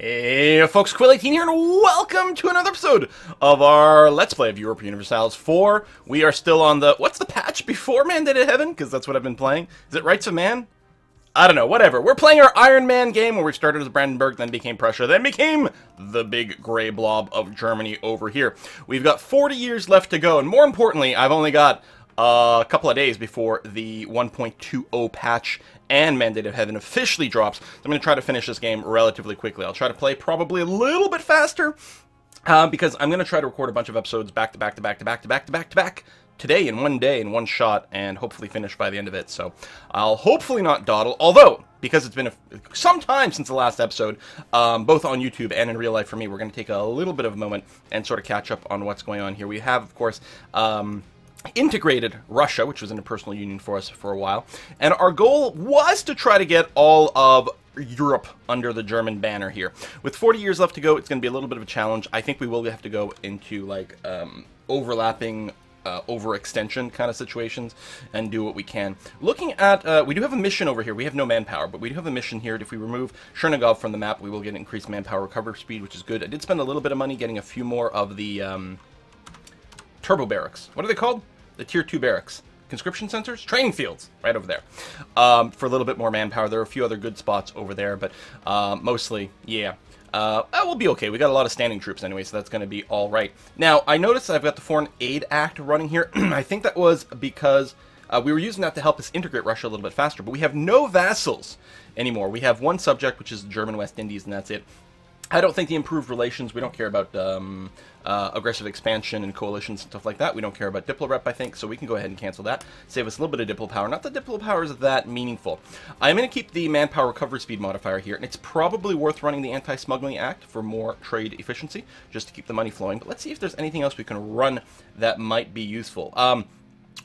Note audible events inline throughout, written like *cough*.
Hey folks, Quill18 here, and welcome to another episode of our Let's Play of Europa Universalis 4. We are still on the, what's the patch before Mandate of Heaven? Because that's what I've been playing. Is it Rights of Man? I don't know, whatever. We're playing our Iron Man game where we started as Brandenburg, then became Prussia, then became the big gray blob of Germany over here. We've got 40 years left to go, and more importantly, I've only got a couple of days before the 1.20 patch and Mandate of Heaven officially drops. I'm going to try to finish this game relatively quickly. I'll try to play probably a little bit faster uh, because I'm going to try to record a bunch of episodes back to back to back to back to back to back to back today in one day in one shot and hopefully finish by the end of it. So I'll hopefully not dawdle, although because it's been a, some time since the last episode, um, both on YouTube and in real life for me, we're going to take a little bit of a moment and sort of catch up on what's going on here. We have, of course, um, integrated Russia, which was in a personal union for us for a while, and our goal was to try to get all of Europe under the German banner here. With 40 years left to go, it's going to be a little bit of a challenge. I think we will have to go into like um, overlapping uh, overextension kind of situations and do what we can. Looking at, uh, we do have a mission over here. We have no manpower, but we do have a mission here. If we remove Chernigov from the map, we will get increased manpower recovery speed, which is good. I did spend a little bit of money getting a few more of the um, turbo barracks. What are they called? The tier 2 barracks. Conscription centers? Training fields, right over there. Um, for a little bit more manpower. There are a few other good spots over there, but uh, mostly, yeah. Uh, we'll be okay. We got a lot of standing troops anyway, so that's going to be all right. Now, I noticed I've got the Foreign Aid Act running here. *clears throat* I think that was because uh, we were using that to help us integrate Russia a little bit faster, but we have no vassals anymore. We have one subject, which is German West Indies, and that's it. I don't think the improved relations, we don't care about um, uh, aggressive expansion and coalitions and stuff like that. We don't care about Diplo Rep, I think, so we can go ahead and cancel that. Save us a little bit of Diplo Power. Not that Diplo Power is that meaningful. I'm going to keep the Manpower Recovery Speed modifier here, and it's probably worth running the Anti-Smuggling Act for more trade efficiency, just to keep the money flowing. But let's see if there's anything else we can run that might be useful. Um,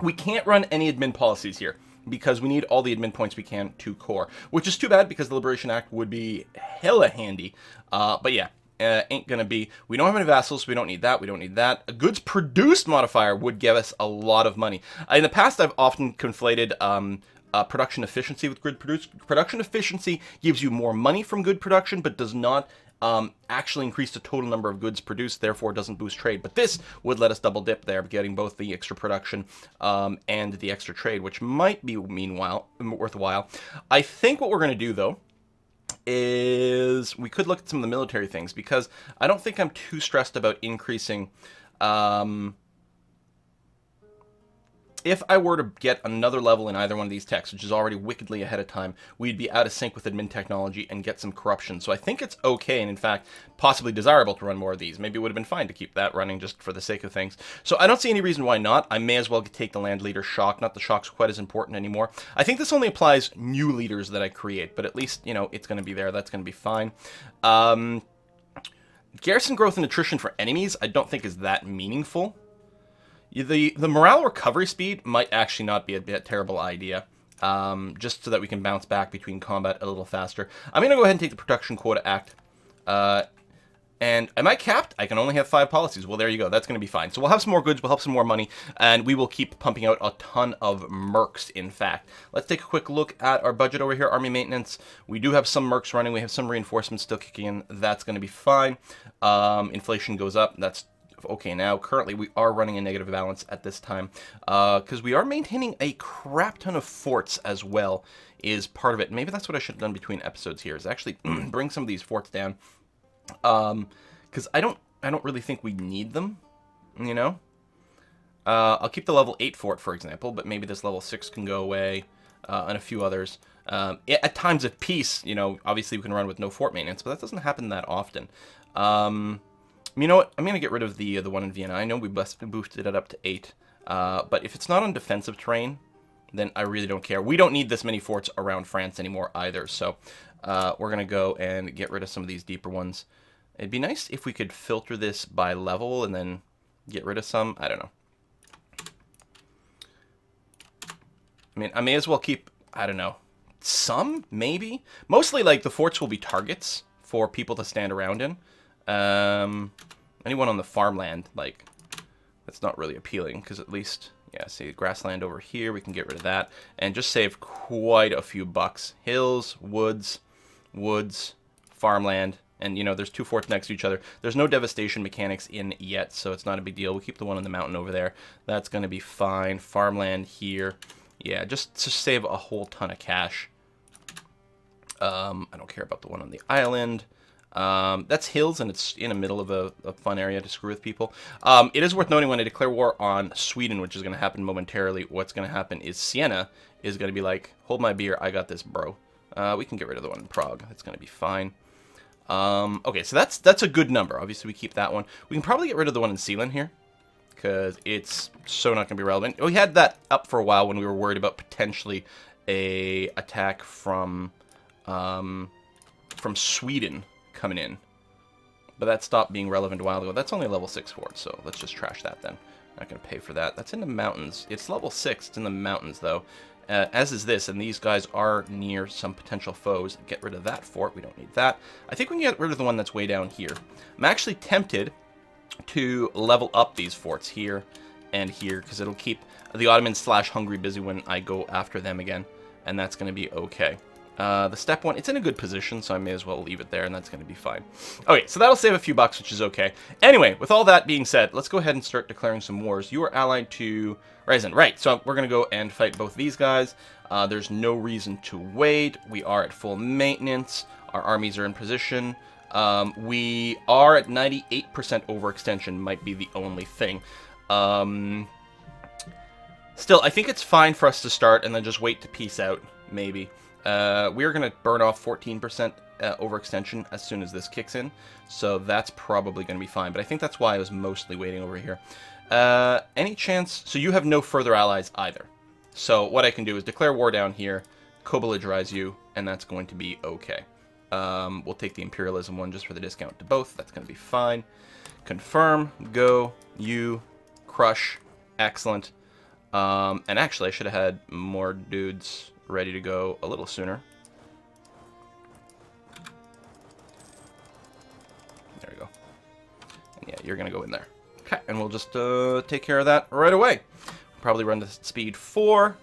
we can't run any admin policies here because we need all the admin points we can to core, which is too bad because the Liberation Act would be hella handy. Uh, but yeah, uh, ain't gonna be. We don't have any vassals, so we don't need that. We don't need that. A goods produced modifier would give us a lot of money. Uh, in the past, I've often conflated um, uh, production efficiency with good produce. Production efficiency gives you more money from good production, but does not um, actually increase the total number of goods produced, therefore doesn't boost trade. But this would let us double dip there, getting both the extra production um, and the extra trade, which might be meanwhile worthwhile. I think what we're going to do, though, is we could look at some of the military things, because I don't think I'm too stressed about increasing... Um, if I were to get another level in either one of these techs, which is already wickedly ahead of time, we'd be out of sync with admin technology and get some corruption. So I think it's okay, and in fact, possibly desirable to run more of these. Maybe it would have been fine to keep that running just for the sake of things. So I don't see any reason why not. I may as well take the land leader shock. Not the shock's quite as important anymore. I think this only applies new leaders that I create, but at least, you know, it's going to be there. That's going to be fine. Um, garrison growth and attrition for enemies, I don't think is that meaningful. The, the morale recovery speed might actually not be a, a terrible idea. Um, just so that we can bounce back between combat a little faster. I'm going to go ahead and take the Production Quota Act. Uh, and am I capped? I can only have five policies. Well, there you go. That's going to be fine. So we'll have some more goods. We'll have some more money. And we will keep pumping out a ton of mercs, in fact. Let's take a quick look at our budget over here. Army maintenance. We do have some mercs running. We have some reinforcements still kicking in. That's going to be fine. Um, inflation goes up. That's okay now. Currently, we are running a negative balance at this time because uh, we are maintaining a crap ton of forts as well is part of it. Maybe that's what I should have done between episodes here is actually *clears throat* bring some of these forts down because um, I don't I don't really think we need them, you know? Uh, I'll keep the level 8 fort, for example, but maybe this level 6 can go away, uh, and a few others. Um, at times of peace, you know, obviously we can run with no fort maintenance, but that doesn't happen that often. Um, you know what? I'm going to get rid of the uh, the one in Vienna. I know we boosted it up to 8. Uh, but if it's not on defensive terrain, then I really don't care. We don't need this many forts around France anymore either. So uh, we're going to go and get rid of some of these deeper ones. It'd be nice if we could filter this by level and then get rid of some. I don't know. I mean, I may as well keep, I don't know, some, maybe? Mostly, like, the forts will be targets for people to stand around in. Um, anyone on the farmland, like, that's not really appealing, because at least, yeah, see, grassland over here, we can get rid of that, and just save quite a few bucks. Hills, woods, woods, farmland, and you know there's two forts next to each other. There's no devastation mechanics in yet, so it's not a big deal. We'll keep the one on the mountain over there. That's going to be fine. Farmland here. Yeah, just to save a whole ton of cash. Um, I don't care about the one on the island. Um, that's hills, and it's in the middle of a, a fun area to screw with people. Um, it is worth noting when I declare war on Sweden, which is going to happen momentarily, what's going to happen is Siena is going to be like, hold my beer, I got this, bro. Uh, we can get rid of the one in Prague. That's going to be fine. Um, okay, so that's that's a good number. Obviously, we keep that one. We can probably get rid of the one in Sealand here because it's so not going to be relevant. We had that up for a while when we were worried about potentially a attack from um, from Sweden coming in. But that stopped being relevant a while ago. That's only level 6 fort, so let's just trash that then. Not going to pay for that. That's in the mountains. It's level 6. It's in the mountains, though. Uh, as is this, and these guys are near some potential foes. Get rid of that fort. We don't need that. I think we can get rid of the one that's way down here. I'm actually tempted to level up these forts here and here, because it'll keep the Ottomans slash Hungary busy when I go after them again, and that's going to be okay. Uh, the step one, it's in a good position, so I may as well leave it there, and that's going to be fine. Okay, so that'll save a few bucks, which is okay. Anyway, with all that being said, let's go ahead and start declaring some wars. You are allied to Ryzen. Right, so we're going to go and fight both these guys. Uh, there's no reason to wait. We are at full maintenance. Our armies are in position. Um, we are at 98% overextension, might be the only thing. Um, still, I think it's fine for us to start and then just wait to peace out, maybe. Uh, we're going to burn off 14% uh, overextension as soon as this kicks in, so that's probably going to be fine. But I think that's why I was mostly waiting over here. Uh, any chance... So you have no further allies either. So what I can do is declare war down here, co-belligerize you, and that's going to be okay. Um, we'll take the imperialism one just for the discount to both. That's going to be fine. Confirm, go, you, crush, excellent. Um, and actually, I should have had more dudes ready to go a little sooner. There we go. And yeah, you're going to go in there. Okay, and we'll just uh, take care of that right away. Probably run to speed 4.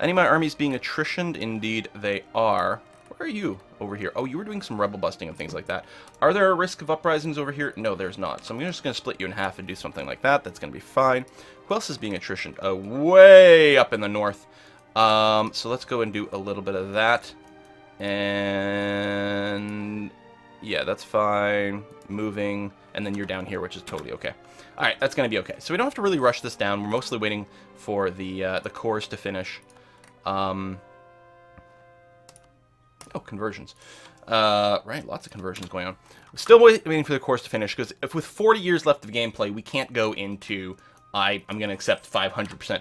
Any of my armies being attritioned? Indeed, they are. Where are you over here? Oh, you were doing some rebel busting and things like that. Are there a risk of uprisings over here? No, there's not. So I'm just going to split you in half and do something like that. That's going to be fine. Who else is being attritioned? Oh, way up in the north. Um, so let's go and do a little bit of that. And yeah, that's fine. Moving, and then you're down here, which is totally okay. All right, that's going to be okay. So we don't have to really rush this down. We're mostly waiting for the uh, the cores to finish. Um, oh, conversions. Uh, right, lots of conversions going on. Still waiting for the course to finish, because if with 40 years left of gameplay, we can't go into I, I'm going to accept 500%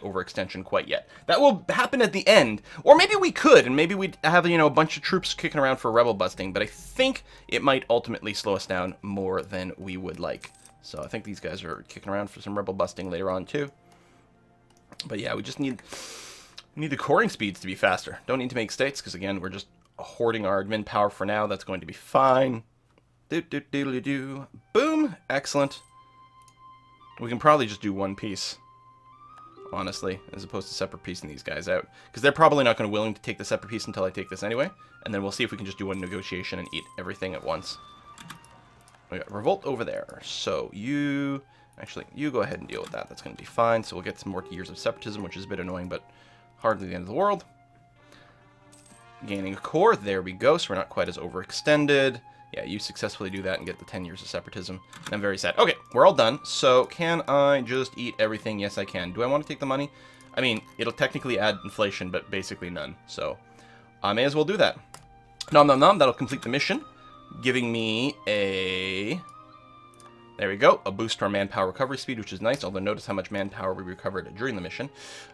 overextension quite yet. That will happen at the end. Or maybe we could, and maybe we'd have, you know, a bunch of troops kicking around for rebel busting, but I think it might ultimately slow us down more than we would like. So I think these guys are kicking around for some rebel busting later on, too. But yeah, we just need, we need the coring speeds to be faster. Don't need to make states, because again, we're just hoarding our admin power for now. That's going to be fine. Do, do, do, do. Boom! Excellent. We can probably just do one peace, honestly, as opposed to separate piecing these guys out. Because they're probably not going to willing to take the separate peace until I take this anyway. And then we'll see if we can just do one negotiation and eat everything at once. We got Revolt over there. So you... Actually, you go ahead and deal with that. That's going to be fine. So we'll get some more years of separatism, which is a bit annoying, but hardly the end of the world. Gaining a core. There we go. So we're not quite as overextended. Yeah, you successfully do that and get the 10 years of separatism. I'm very sad. Okay, we're all done. So can I just eat everything? Yes, I can. Do I want to take the money? I mean, it'll technically add inflation, but basically none. So I may as well do that. Nom nom nom, that'll complete the mission. Giving me a... There we go, a boost to our manpower recovery speed, which is nice, although notice how much manpower we recovered during the mission.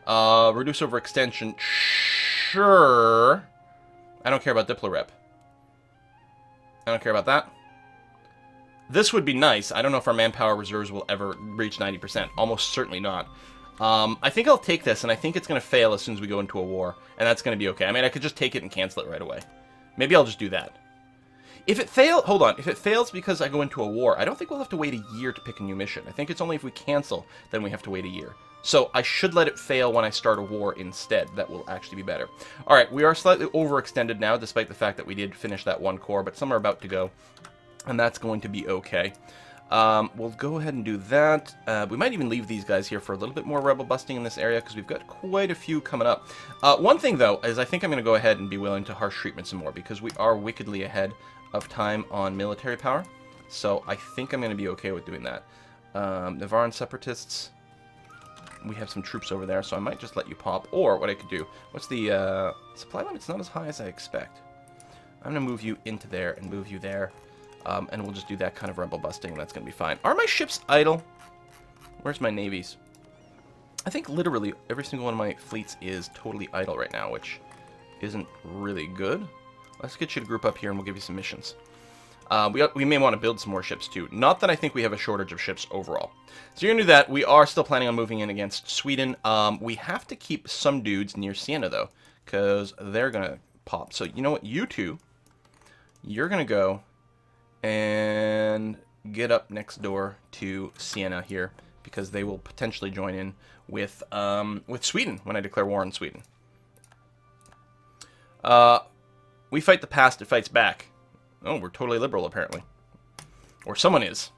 Uh, reduce overextension, sure. I don't care about Diplo rep. I don't care about that. This would be nice. I don't know if our manpower reserves will ever reach 90%. Almost certainly not. Um, I think I'll take this, and I think it's going to fail as soon as we go into a war, and that's going to be okay. I mean, I could just take it and cancel it right away. Maybe I'll just do that. If it fails, hold on, if it fails because I go into a war, I don't think we'll have to wait a year to pick a new mission. I think it's only if we cancel, then we have to wait a year. So I should let it fail when I start a war instead. That will actually be better. All right, we are slightly overextended now, despite the fact that we did finish that one core, but some are about to go. And that's going to be okay. Um, we'll go ahead and do that. Uh, we might even leave these guys here for a little bit more rebel busting in this area because we've got quite a few coming up. Uh, one thing, though, is I think I'm going to go ahead and be willing to harsh treatment some more because we are wickedly ahead of time on military power. So I think I'm going to be okay with doing that. Um, Navarran separatists, we have some troops over there, so I might just let you pop. Or what I could do, what's the uh, supply limit? It's not as high as I expect. I'm going to move you into there and move you there. Um, and we'll just do that kind of rebel busting, and that's going to be fine. Are my ships idle? Where's my navies? I think literally every single one of my fleets is totally idle right now, which isn't really good. Let's get you to group up here, and we'll give you some missions. Uh, we, we may want to build some more ships, too. Not that I think we have a shortage of ships overall. So you're going to do that. We are still planning on moving in against Sweden. Um, we have to keep some dudes near Siena, though, because they're going to pop. So you know what? You two, you're going to go and get up next door to Siena here because they will potentially join in with um, with Sweden when I declare war on Sweden. Uh, we fight the past, it fights back. Oh, we're totally liberal apparently. Or someone is.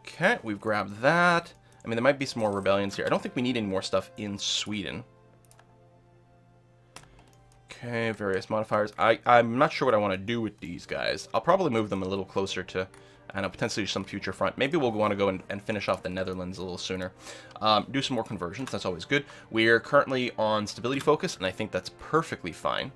Okay, we've grabbed that. I mean, there might be some more rebellions here. I don't think we need any more stuff in Sweden. Okay, various modifiers. I, I'm not sure what I want to do with these guys. I'll probably move them a little closer to, I know, potentially some future front. Maybe we'll go want to go and, and finish off the Netherlands a little sooner. Um, do some more conversions. That's always good. We're currently on stability focus, and I think that's perfectly fine.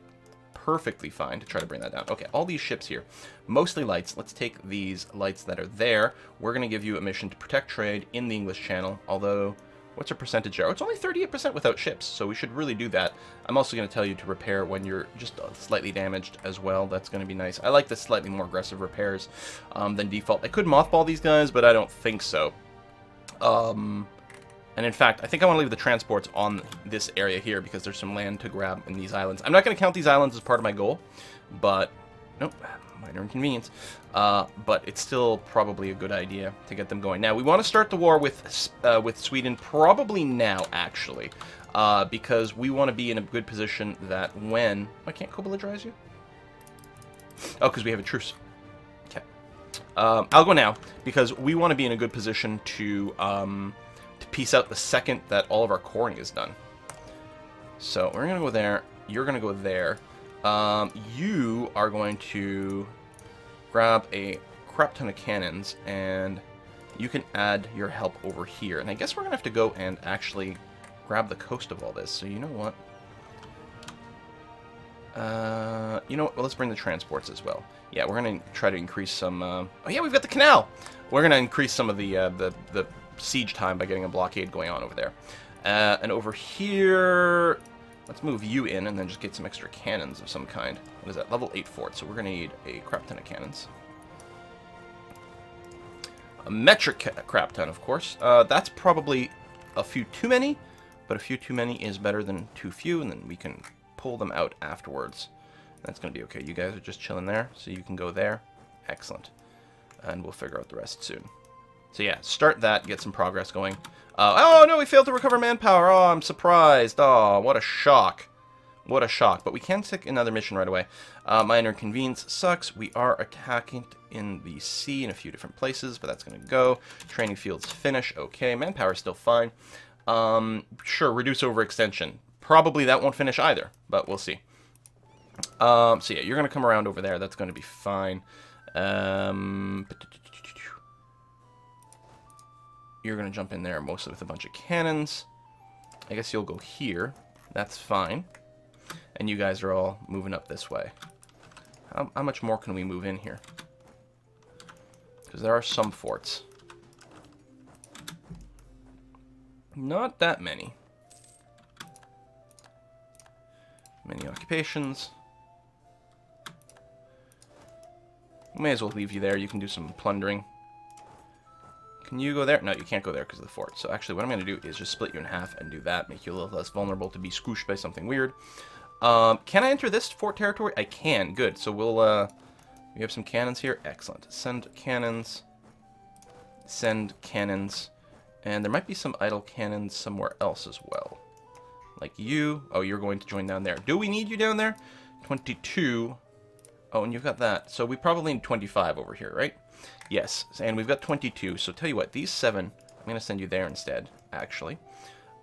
Perfectly fine to try to bring that down. Okay, all these ships here, mostly lights. Let's take these lights that are there. We're going to give you a mission to protect trade in the English Channel, although What's our percentage? Oh, it's only 38% without ships, so we should really do that. I'm also going to tell you to repair when you're just uh, slightly damaged as well. That's going to be nice. I like the slightly more aggressive repairs um, than default. I could mothball these guys, but I don't think so. Um, and in fact, I think I want to leave the transports on this area here because there's some land to grab in these islands. I'm not going to count these islands as part of my goal, but... Nope, minor inconvenience. Uh, but it's still probably a good idea to get them going. Now, we want to start the war with, uh, with Sweden probably now, actually. Uh, because we want to be in a good position that when... I can't co-belligerize you? Oh, because we have a truce. Okay. Um, I'll go now, because we want to be in a good position to, um, to peace out the second that all of our coring is done. So, we're going to go there. You're going to go there. Um, you are going to grab a crap ton of cannons, and you can add your help over here. And I guess we're going to have to go and actually grab the coast of all this. So you know what? Uh, you know what? Well, let's bring the transports as well. Yeah, we're going to try to increase some... Uh... Oh, yeah, we've got the canal! We're going to increase some of the, uh, the, the siege time by getting a blockade going on over there. Uh, and over here, Let's move you in and then just get some extra cannons of some kind. What is that? Level 8 fort, so we're going to need a crap ton of cannons. A metric crap ton, of course. Uh, that's probably a few too many, but a few too many is better than too few, and then we can pull them out afterwards. That's going to be okay. You guys are just chilling there, so you can go there. Excellent. And we'll figure out the rest soon. So yeah, start that, get some progress going. Uh, oh no, we failed to recover manpower. Oh, I'm surprised. Oh, what a shock. What a shock. But we can take another mission right away. Uh, minor inconvenience sucks. We are attacking in the sea in a few different places, but that's going to go. Training fields finish. Okay, manpower is still fine. Um, sure, reduce overextension. Probably that won't finish either, but we'll see. Um, so yeah, you're going to come around over there. That's going to be fine. Um, you're going to jump in there mostly with a bunch of cannons. I guess you'll go here. That's fine. And you guys are all moving up this way. How, how much more can we move in here? Because there are some forts. Not that many. Many occupations. May as well leave you there. You can do some plundering. Can you go there? No, you can't go there because of the fort. So actually what I'm going to do is just split you in half and do that. Make you a little less vulnerable to be squished by something weird. Um, can I enter this fort territory? I can. Good. So we'll, uh, we have some cannons here. Excellent. Send cannons. Send cannons. And there might be some idle cannons somewhere else as well. Like you. Oh, you're going to join down there. Do we need you down there? 22. Oh, and you've got that. So we probably need 25 over here, right? Yes, and we've got 22. So tell you what, these seven, I'm going to send you there instead, actually.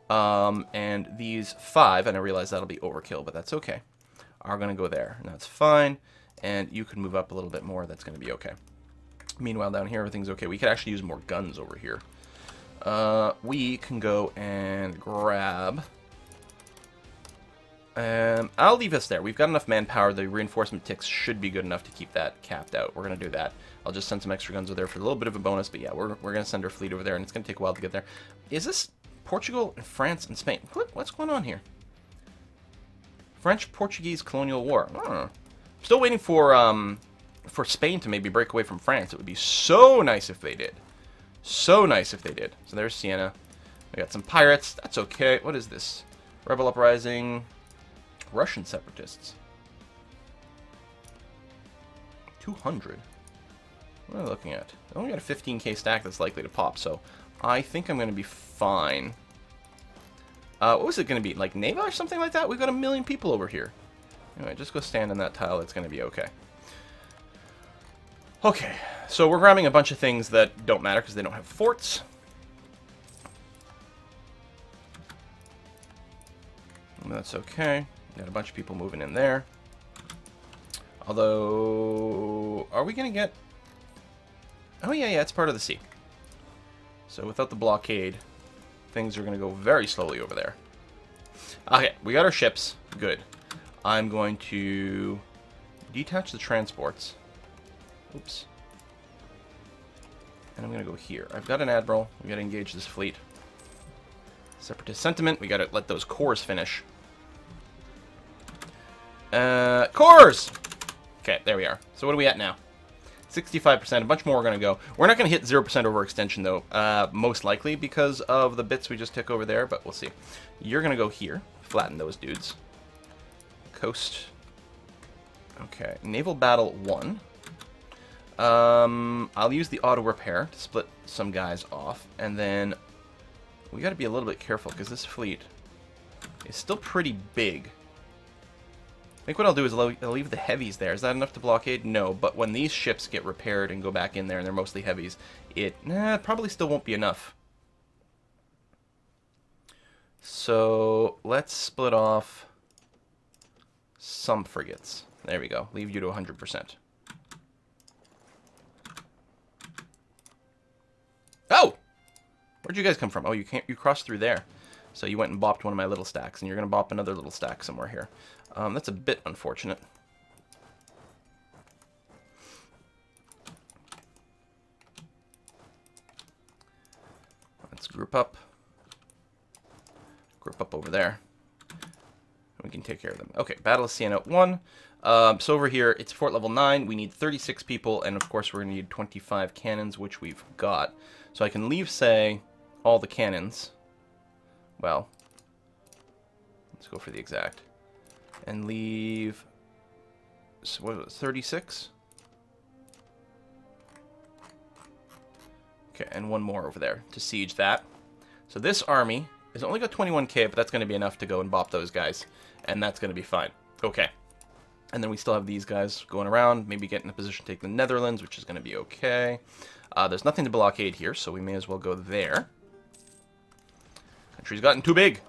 Um, and these five, and I realize that'll be overkill, but that's okay, are going to go there. And that's fine. And you can move up a little bit more. That's going to be okay. Meanwhile, down here, everything's okay. We could actually use more guns over here. Uh, we can go and grab... Um, I'll leave us there. We've got enough manpower. The reinforcement ticks should be good enough to keep that capped out. We're going to do that. I'll just send some extra guns over there for a little bit of a bonus. But yeah, we're, we're going to send our fleet over there, and it's going to take a while to get there. Is this Portugal and France and Spain? What, what's going on here? French-Portuguese colonial war. Hmm. Still waiting for um, for Spain to maybe break away from France. It would be so nice if they did. So nice if they did. So there's Siena. We got some pirates. That's okay. What is this? Rebel Uprising. Russian separatists. 200. What am I looking at? I only got a 15k stack that's likely to pop, so I think I'm going to be fine. Uh, what was it going to be? Like Neva or something like that? We've got a million people over here. Anyway, just go stand on that tile. It's going to be okay. Okay, so we're grabbing a bunch of things that don't matter because they don't have forts. That's okay. Got a bunch of people moving in there. Although, are we going to get... Oh, yeah, yeah, it's part of the sea. So without the blockade, things are going to go very slowly over there. Okay, we got our ships. Good. I'm going to detach the transports. Oops. And I'm going to go here. I've got an admiral. we got to engage this fleet. Separatist sentiment. we got to let those cores finish. Uh, cores! Okay, there we are. So what are we at now? 65%, a bunch more are going to go. We're not going to hit 0% overextension, though, uh, most likely because of the bits we just took over there, but we'll see. You're going to go here, flatten those dudes. Coast. Okay, Naval Battle 1. Um, I'll use the auto repair to split some guys off, and then we got to be a little bit careful because this fleet is still pretty big. I think what I'll do is I'll leave the heavies there. Is that enough to blockade? No, but when these ships get repaired and go back in there, and they're mostly heavies, it nah, probably still won't be enough. So let's split off some frigates. There we go. Leave you to 100%. Oh! Where'd you guys come from? Oh, you can't. You crossed through there. So you went and bopped one of my little stacks, and you're going to bop another little stack somewhere here. Um, that's a bit unfortunate. Let's group up. Group up over there. We can take care of them. Okay, Battle of Siena 1. Um, so over here, it's fort level 9. We need 36 people, and of course we're going to need 25 cannons, which we've got. So I can leave, say, all the cannons. Well, let's go for the exact. And leave, what was it, 36? Okay, and one more over there to siege that. So this army has only got 21k, but that's going to be enough to go and bop those guys. And that's going to be fine. Okay. And then we still have these guys going around, maybe get in a position to take the Netherlands, which is going to be okay. Uh, there's nothing to blockade here, so we may as well go there. Country's gotten too big.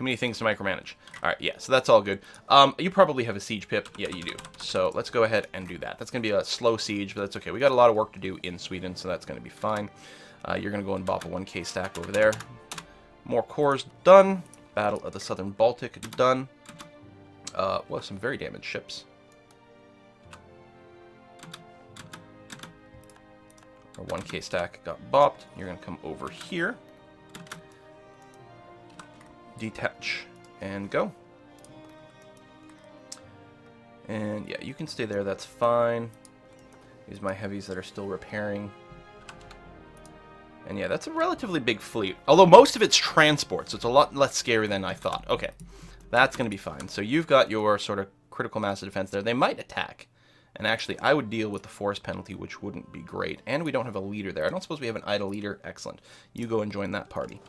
Too many things to micromanage. Alright, yeah, so that's all good. Um, you probably have a siege pip. Yeah, you do. So let's go ahead and do that. That's going to be a slow siege, but that's okay. We got a lot of work to do in Sweden, so that's going to be fine. Uh, you're going to go and bop a 1k stack over there. More cores done. Battle of the Southern Baltic done. Uh, well, some very damaged ships. Our 1k stack got bopped. You're going to come over here. Detach and go. And yeah, you can stay there. That's fine. These my heavies that are still repairing. And yeah, that's a relatively big fleet. Although most of it's transport, so it's a lot less scary than I thought. Okay, that's going to be fine. So you've got your sort of critical mass of defense there. They might attack. And actually, I would deal with the force penalty, which wouldn't be great. And we don't have a leader there. I don't suppose we have an idle leader. Excellent. You go and join that party.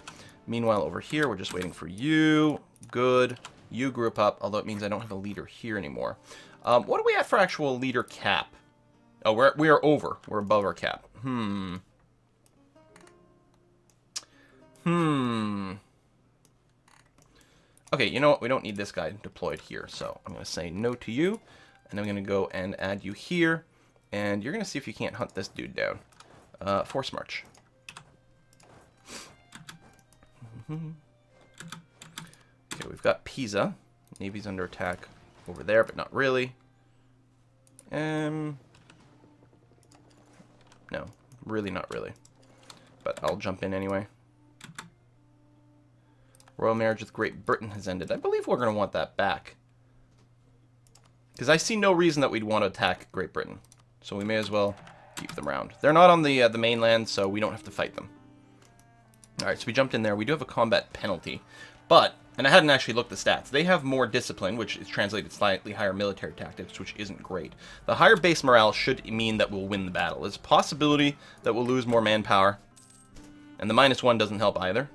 Meanwhile, over here, we're just waiting for you. Good. You group up, although it means I don't have a leader here anymore. Um, what are we at for actual leader cap? Oh, we're, we are over. We're above our cap. Hmm. Hmm. Okay, you know what? We don't need this guy deployed here, so I'm going to say no to you, and I'm going to go and add you here, and you're going to see if you can't hunt this dude down. Uh, force march. Okay, we've got Pisa. Navy's under attack over there, but not really. Um, no, really not really. But I'll jump in anyway. Royal marriage with Great Britain has ended. I believe we're going to want that back. Because I see no reason that we'd want to attack Great Britain. So we may as well keep them around. They're not on the, uh, the mainland, so we don't have to fight them. Alright, so we jumped in there. We do have a combat penalty. But, and I hadn't actually looked the stats, they have more discipline, which is translated slightly higher military tactics, which isn't great. The higher base morale should mean that we'll win the battle. There's a possibility that we'll lose more manpower. And the minus one doesn't help either.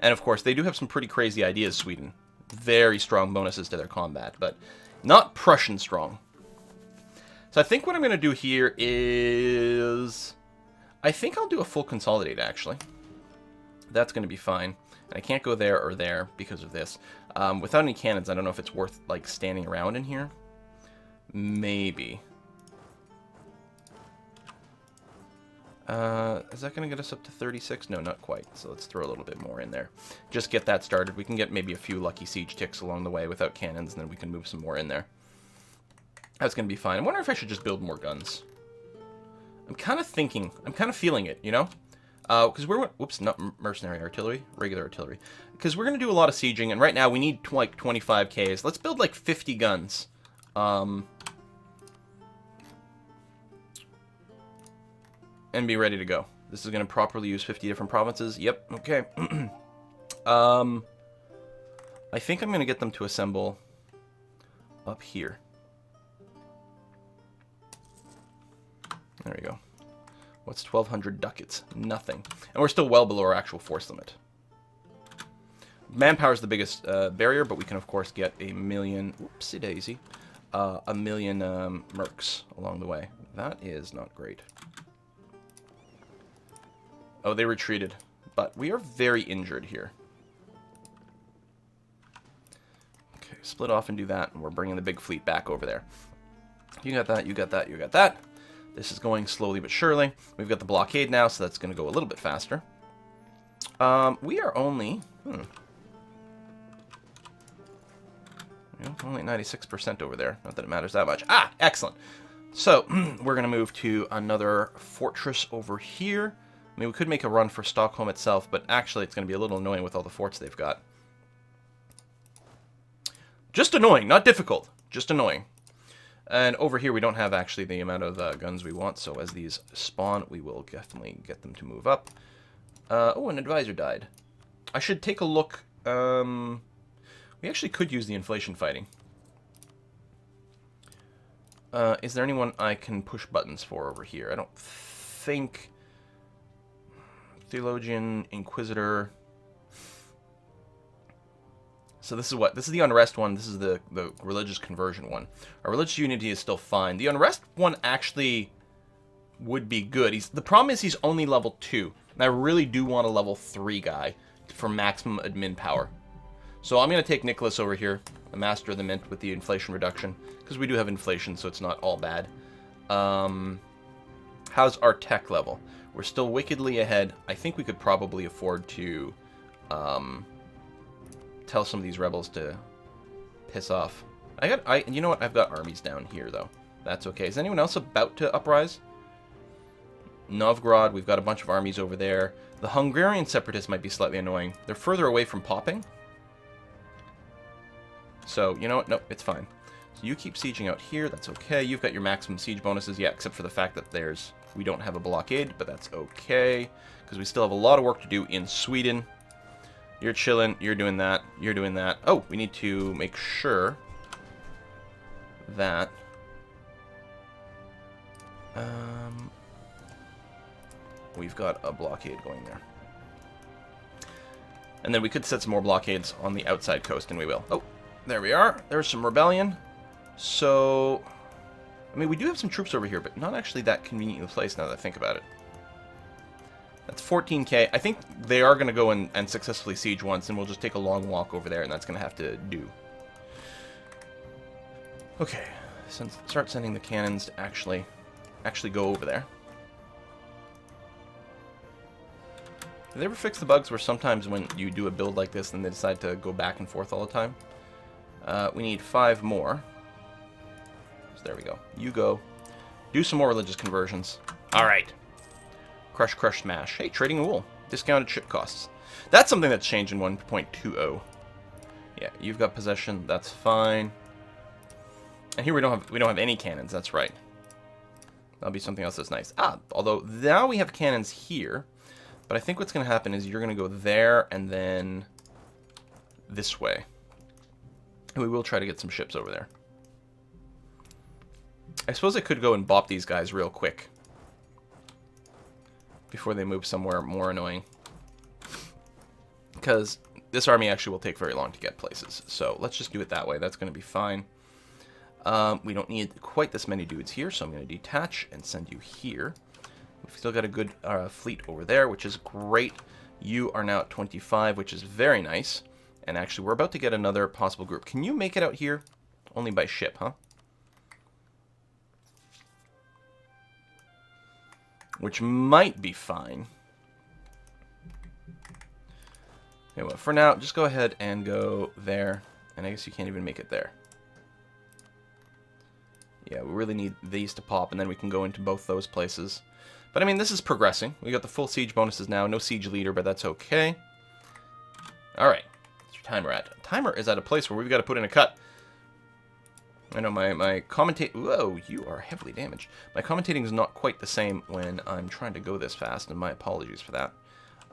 And of course, they do have some pretty crazy ideas, Sweden. Very strong bonuses to their combat, but not Prussian strong. So I think what I'm going to do here is... I think I'll do a full consolidate, actually. That's going to be fine. And I can't go there or there because of this. Um, without any cannons, I don't know if it's worth, like, standing around in here. Maybe. Uh, is that going to get us up to 36? No, not quite. So let's throw a little bit more in there. Just get that started. We can get maybe a few lucky siege ticks along the way without cannons, and then we can move some more in there. That's going to be fine. I wonder if I should just build more guns. I'm kind of thinking, I'm kind of feeling it, you know? Because uh, we're, whoops, not mercenary artillery, regular artillery. Because we're going to do a lot of sieging, and right now we need like 25 Ks. Let's build like 50 guns. Um, and be ready to go. This is going to properly use 50 different provinces. Yep, okay. *clears throat* um, I think I'm going to get them to assemble up here. There we go. What's 1,200 ducats? Nothing. And we're still well below our actual force limit. Manpower is the biggest uh, barrier, but we can, of course, get a million... Whoopsie daisy. Uh, a million um, mercs along the way. That is not great. Oh, they retreated. But we are very injured here. Okay, split off and do that, and we're bringing the big fleet back over there. You got that, you got that, you got that. This is going slowly but surely. We've got the blockade now, so that's going to go a little bit faster. Um, we are only... Hmm, only 96% over there. Not that it matters that much. Ah, excellent. So, *clears throat* we're going to move to another fortress over here. I mean, we could make a run for Stockholm itself, but actually it's going to be a little annoying with all the forts they've got. Just annoying, not difficult. Just annoying. And over here, we don't have actually the amount of uh, guns we want, so as these spawn, we will definitely get them to move up. Uh, oh, an advisor died. I should take a look. Um, we actually could use the inflation fighting. Uh, is there anyone I can push buttons for over here? I don't think... Theologian, Inquisitor. So this is what? This is the Unrest one. This is the, the religious conversion one. Our religious unity is still fine. The Unrest one actually would be good. He's The problem is he's only level 2. And I really do want a level 3 guy for maximum admin power. So I'm going to take Nicholas over here, the Master of the Mint with the inflation reduction. Because we do have inflation, so it's not all bad. Um, how's our tech level? We're still wickedly ahead. I think we could probably afford to um, tell some of these rebels to piss off. I got, I, you know what? I've got armies down here, though. That's okay. Is anyone else about to uprise? Novgorod, we've got a bunch of armies over there. The Hungarian separatists might be slightly annoying. They're further away from popping. So, you know what? Nope, it's fine. So you keep sieging out here. That's okay. You've got your maximum siege bonuses. Yeah, except for the fact that there's we don't have a blockade, but that's okay, because we still have a lot of work to do in Sweden. You're chilling, you're doing that, you're doing that. Oh, we need to make sure that... Um, we've got a blockade going there. And then we could set some more blockades on the outside coast, and we will. Oh, there we are. There's some rebellion. So, I mean, we do have some troops over here, but not actually that conveniently placed now that I think about it. That's 14k. I think they are going to go and, and successfully siege once, and we'll just take a long walk over there, and that's going to have to do. Okay, Send, start sending the cannons to actually, actually go over there. Did they ever fix the bugs where sometimes when you do a build like this, then they decide to go back and forth all the time? Uh, we need five more. So there we go. You go. Do some more religious conversions. All right. Crush, crush, smash. Hey, trading wool. Discounted ship costs. That's something that's changed in 1.20. Yeah, you've got possession. That's fine. And here we don't have we don't have any cannons. That's right. That'll be something else that's nice. Ah, although now we have cannons here. But I think what's going to happen is you're going to go there and then this way. And we will try to get some ships over there. I suppose I could go and bop these guys real quick. Before they move somewhere more annoying. Because this army actually will take very long to get places. So let's just do it that way. That's going to be fine. Um, we don't need quite this many dudes here, so I'm going to detach and send you here. We've still got a good uh, fleet over there, which is great. You are now at 25, which is very nice. And actually, we're about to get another possible group. Can you make it out here? Only by ship, huh? Which might be fine. Okay, well, for now, just go ahead and go there. And I guess you can't even make it there. Yeah, we really need these to pop, and then we can go into both those places. But I mean, this is progressing. We got the full siege bonuses now. No siege leader, but that's okay. Alright. What's your timer at? Timer is at a place where we've got to put in a cut. I know my, my commentate... Whoa, you are heavily damaged. My commentating is not quite the same when I'm trying to go this fast, and my apologies for that.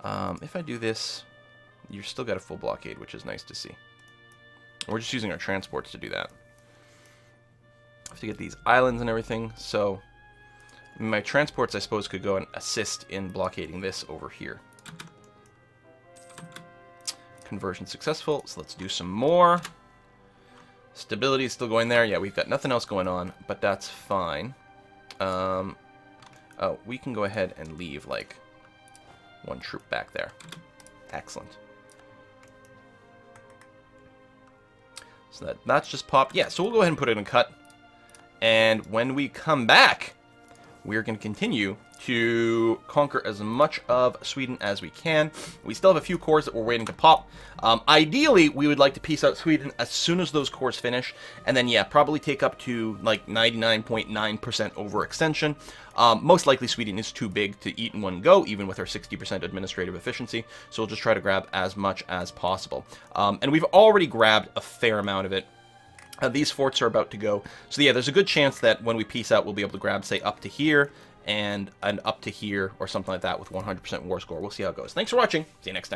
Um, if I do this, you've still got a full blockade, which is nice to see. We're just using our transports to do that. I have to get these islands and everything, so my transports, I suppose, could go and assist in blockading this over here. Conversion successful, so let's do some more. Stability is still going there. Yeah, we've got nothing else going on, but that's fine. Um, oh, we can go ahead and leave, like, one troop back there. Excellent. So that, that's just popped. Yeah, so we'll go ahead and put it in cut. And when we come back, we're going to continue to conquer as much of Sweden as we can. We still have a few cores that we're waiting to pop. Um, ideally, we would like to peace out Sweden as soon as those cores finish, and then, yeah, probably take up to, like, 99.9% .9 overextension. Um, most likely, Sweden is too big to eat in one go, even with our 60% administrative efficiency, so we'll just try to grab as much as possible. Um, and we've already grabbed a fair amount of it uh, these forts are about to go. So yeah, there's a good chance that when we peace out, we'll be able to grab, say, up to here and, an up to here or something like that with 100% war score. We'll see how it goes. Thanks for watching. See you next time.